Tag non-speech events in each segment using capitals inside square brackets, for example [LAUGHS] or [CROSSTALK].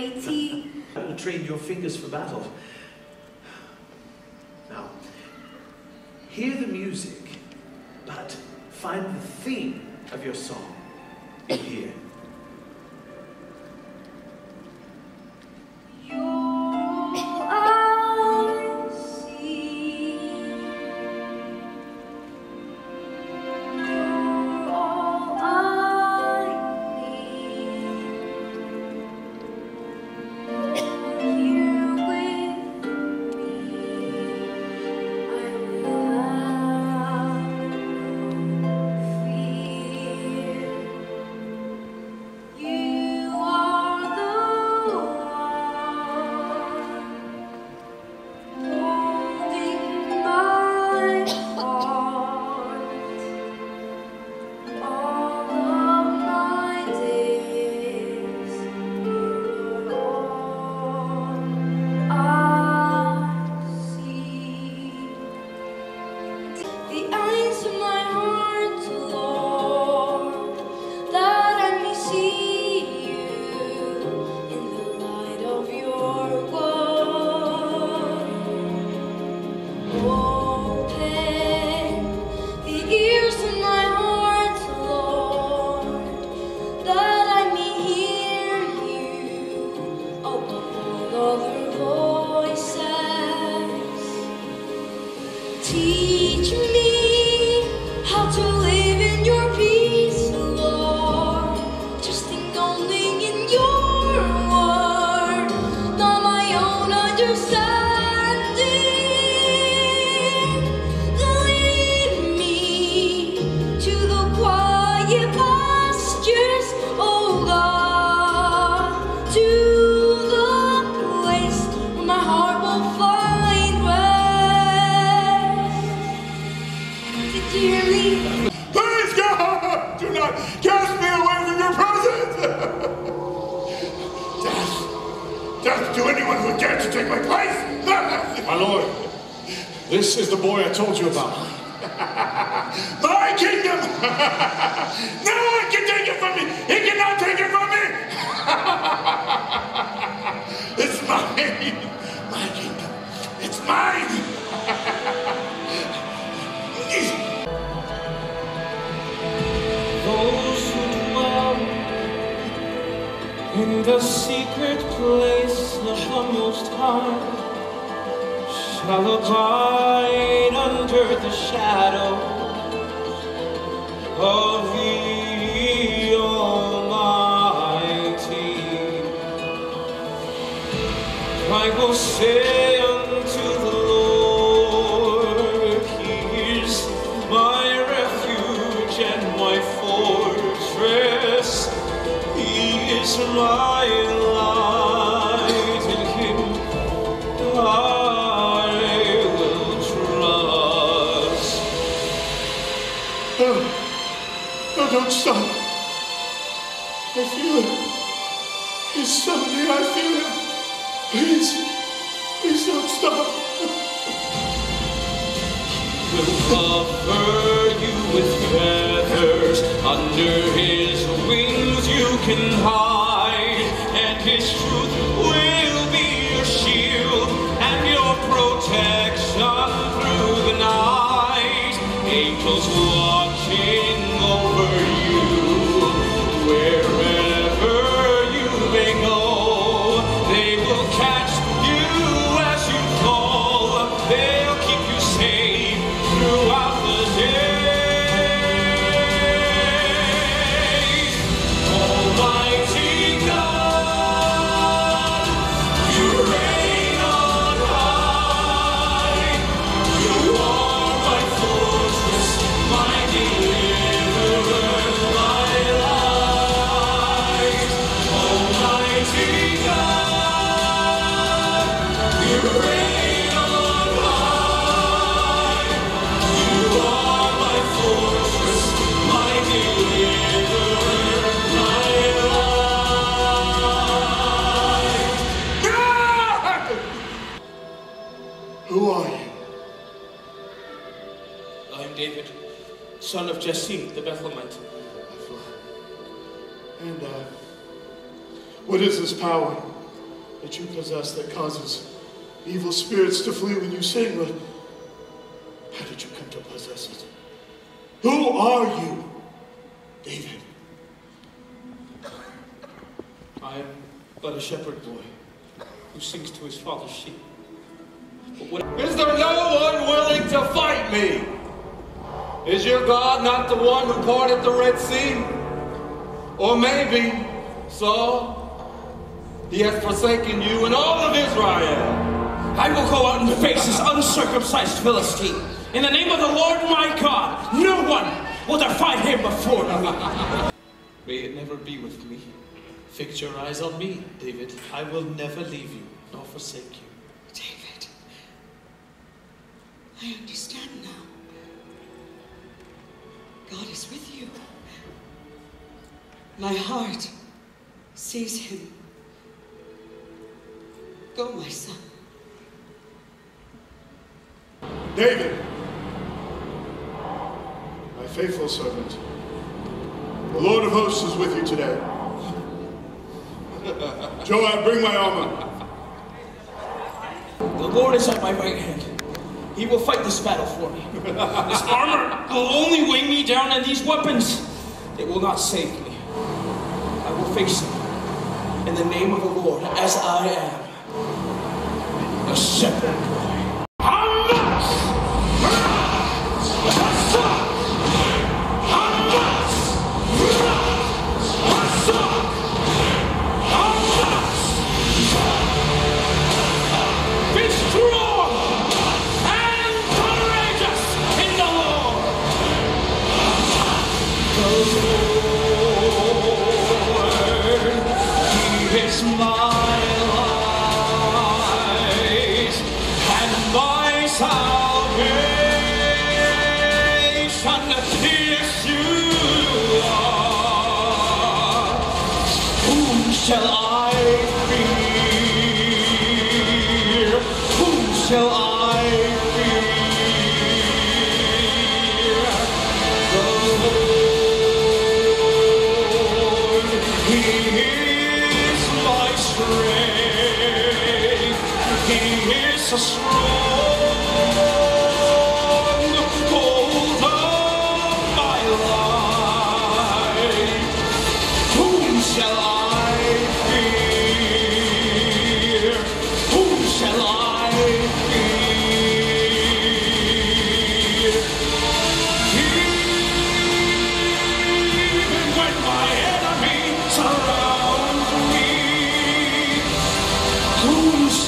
80. How train your fingers for battle. Now, hear the music, but find the theme of your song in here. dearly. Please, God, do not cast me away from your presence. death, death to anyone who dares to take my place. [LAUGHS] my lord, this is the boy I told you about. [LAUGHS] my kingdom. [LAUGHS] no one can heart shall abide under the shadow. of oh, Stop! I feel you, if someday I feel it, please, please don't stop. We'll cover you with feathers. Under his wings you can hide, and his truth will be your shield and your protection through the night. Angels watch. son of Jesse the Bethlehemite. And uh, what is this power that you possess that causes evil spirits to flee when you sing? But how did you come to possess it? Who are you, David? I am but a shepherd boy who sings to his father's sheep. But there no one willing to fight me? Is your God not the one who parted the Red Sea? Or maybe, Saul, he has forsaken you and all of Israel. I will go out and face this uncircumcised Philistine. In the name of the Lord my God, no one will defy him before me. [LAUGHS] May it never be with me. Fix your eyes on me, David. I will never leave you nor forsake you. David, I understand now. God is with you. My heart sees him. Go, my son. David, my faithful servant, the Lord of hosts is with you today. [LAUGHS] Joab, bring my armor. The Lord is at my right hand. He will fight this battle for me. [LAUGHS] This armor will only weigh me down, and these weapons, they will not save me. I will face him in the name of the Lord as I am. A shepherd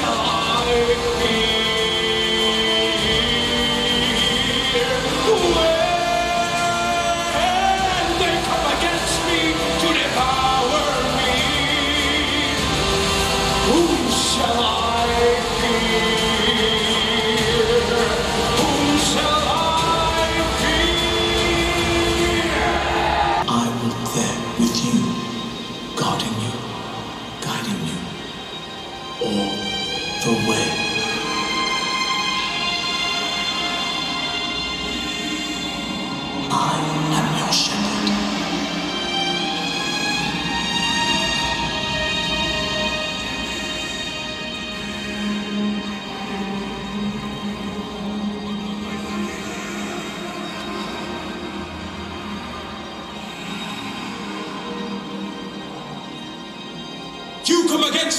shall I fear?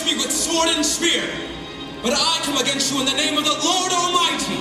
Me with sword and spear, but I come against you in the name of the Lord Almighty,